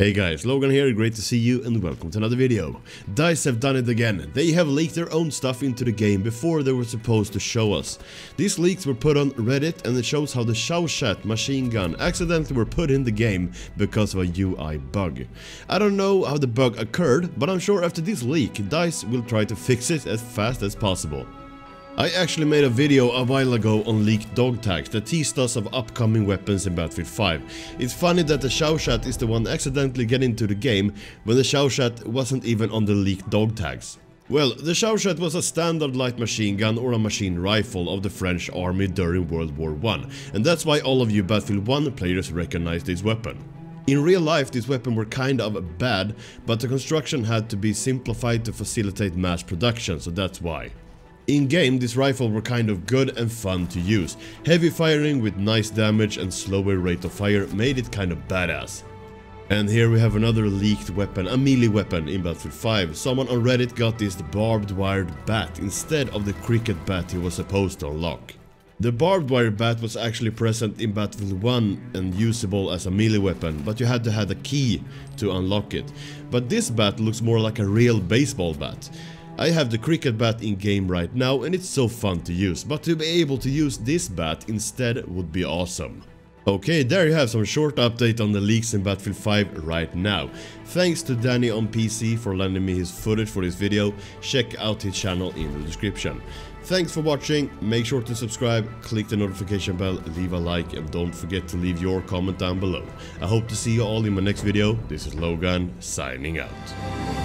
Hey guys, Logan here, great to see you and welcome to another video. DICE have done it again, they have leaked their own stuff into the game before they were supposed to show us. These leaks were put on Reddit and it shows how the Chauchat machine gun accidentally were put in the game because of a UI bug. I don't know how the bug occurred, but I'm sure after this leak, DICE will try to fix it as fast as possible. I actually made a video a while ago on leaked dog tags that teased us of upcoming weapons in Battlefield 5. It's funny that the Chauchat is the one accidentally getting into the game when the Chauchat wasn't even on the leaked dog tags. Well, the Chauchat was a standard light machine gun or a machine rifle of the French army during World War 1 and that's why all of you Battlefield 1 players recognize this weapon. In real life this weapon were kind of bad, but the construction had to be simplified to facilitate mass production, so that's why. In game this rifle were kind of good and fun to use. Heavy firing with nice damage and slower rate of fire made it kind of badass. And here we have another leaked weapon, a melee weapon in Battlefield 5. Someone on Reddit got this barbed wired bat instead of the cricket bat he was supposed to unlock. The barbed wire bat was actually present in Battlefield 1 and usable as a melee weapon, but you had to have a key to unlock it. But this bat looks more like a real baseball bat. I have the cricket bat in game right now and it's so fun to use, but to be able to use this bat instead would be awesome. Okay, there you have some short update on the leaks in Battlefield 5 right now. Thanks to Danny on PC for lending me his footage for this video, check out his channel in the description. Thanks for watching, make sure to subscribe, click the notification bell, leave a like and don't forget to leave your comment down below. I hope to see you all in my next video, this is Logan signing out.